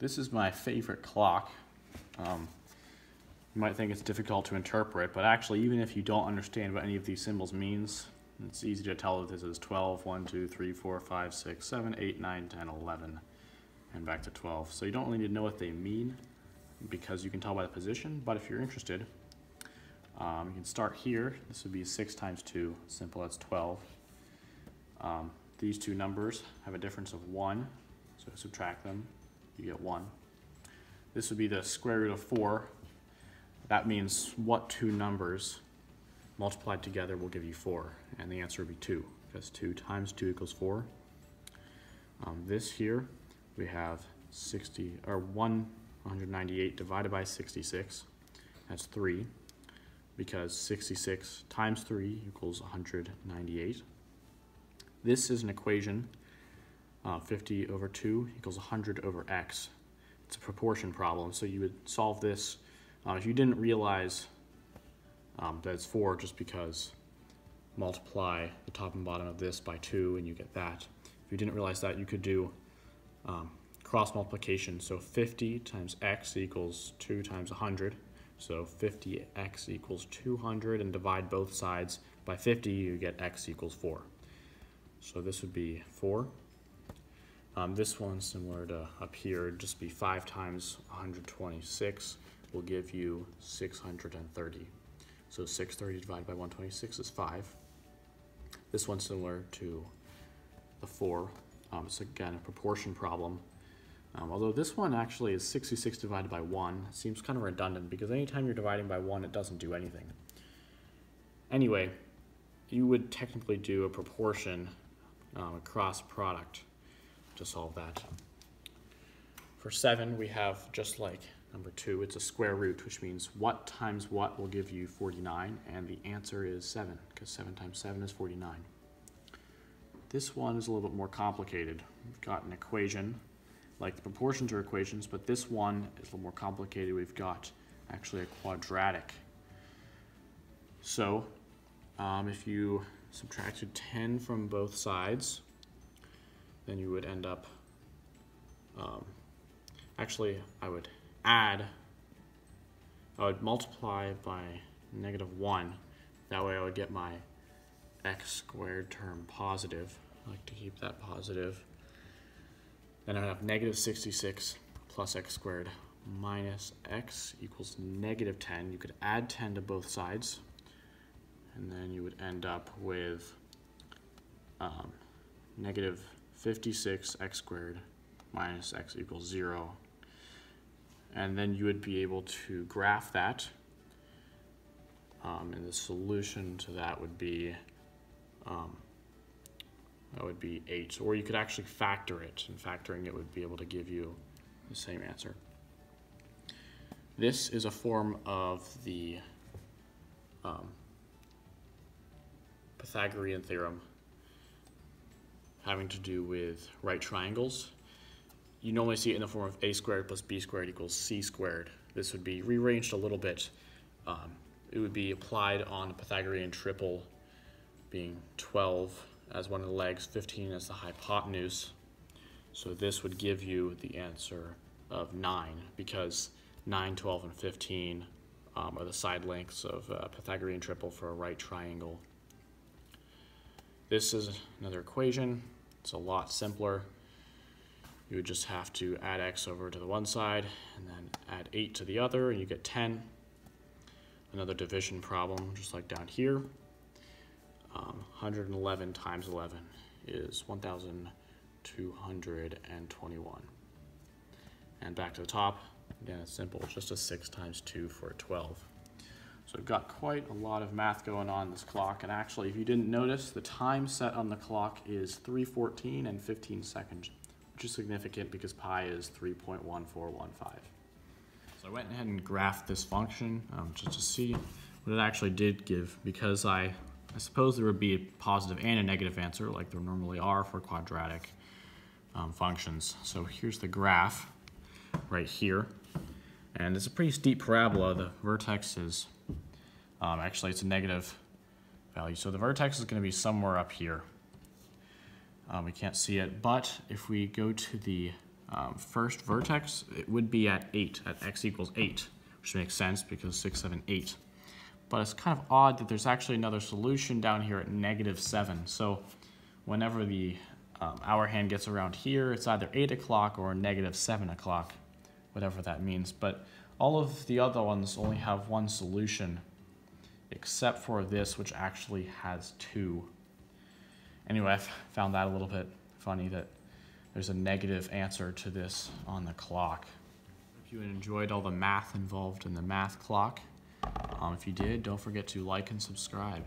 This is my favorite clock. Um, you might think it's difficult to interpret, but actually, even if you don't understand what any of these symbols means, it's easy to tell that this is 12, 1, 2, 3, 4, 5, 6, 7, 8, 9, 10, 11, and back to 12. So you don't really need to know what they mean because you can tell by the position, but if you're interested, um, you can start here. This would be 6 times 2, simple, that's 12. Um, these two numbers have a difference of 1, so subtract them, you get 1. This would be the square root of 4. That means what two numbers multiplied together will give you 4? And the answer would be 2, because 2 times 2 equals 4. Um, this here, we have 60, or 198 divided by 66. That's 3, because 66 times 3 equals 198. This is an equation, uh, 50 over 2 equals 100 over x. It's a proportion problem, so you would solve this uh, if you didn't realize um, that it's 4 just because multiply the top and bottom of this by 2 and you get that. If you didn't realize that, you could do um, cross multiplication. So 50 times x equals 2 times 100. So 50x equals 200 and divide both sides by 50, you get x equals 4. So this would be 4. Um, this one, similar to up here, just be 5 times 126 will give you 630. So 630 divided by 126 is 5. This one's similar to the 4. Um, it's again a proportion problem. Um, although this one actually is 66 divided by 1. It seems kind of redundant because anytime you're dividing by 1 it doesn't do anything. Anyway, you would technically do a proportion, um, a cross product to solve that. For 7 we have just like Number two, it's a square root, which means what times what will give you 49, and the answer is 7, because 7 times 7 is 49. This one is a little bit more complicated. We've got an equation, like the proportions are equations, but this one is a little more complicated. We've got actually a quadratic. So um, if you subtracted 10 from both sides, then you would end up, um, actually I would add, I would multiply by negative 1. That way I would get my x squared term positive. I like to keep that positive. Then I would have negative 66 plus x squared minus x equals negative 10. You could add 10 to both sides. And then you would end up with um, negative 56 x squared minus x equals 0 and then you would be able to graph that. Um, and the solution to that would be um, that would be 8. Or you could actually factor it, and factoring it would be able to give you the same answer. This is a form of the um, Pythagorean theorem having to do with right triangles you normally see it in the form of a squared plus b squared equals c squared. This would be rearranged a little bit. Um, it would be applied on the Pythagorean triple being 12 as one of the legs, 15 as the hypotenuse. So this would give you the answer of 9 because 9, 12, and 15 um, are the side lengths of a Pythagorean triple for a right triangle. This is another equation. It's a lot simpler you would just have to add x over to the one side and then add 8 to the other and you get 10. Another division problem just like down here. Um, 111 times 11 is 1,221. And back to the top, again it's simple, just a 6 times 2 for a 12. So we've got quite a lot of math going on this clock, and actually if you didn't notice, the time set on the clock is 3.14 and 15 seconds which is significant because pi is 3.1415. So I went ahead and graphed this function um, just to see what it actually did give because I, I suppose there would be a positive and a negative answer like there normally are for quadratic um, functions. So here's the graph right here. And it's a pretty steep parabola. The vertex is, um, actually it's a negative value. So the vertex is going to be somewhere up here. Um, we can't see it, but if we go to the um, first vertex, it would be at eight, at x equals eight, which makes sense because six, seven, eight. But it's kind of odd that there's actually another solution down here at negative seven. So whenever the um, hour hand gets around here, it's either eight o'clock or negative seven o'clock, whatever that means. But all of the other ones only have one solution, except for this, which actually has two. Anyway, I found that a little bit funny that there's a negative answer to this on the clock. If you enjoyed all the math involved in the math clock, um, if you did, don't forget to like and subscribe.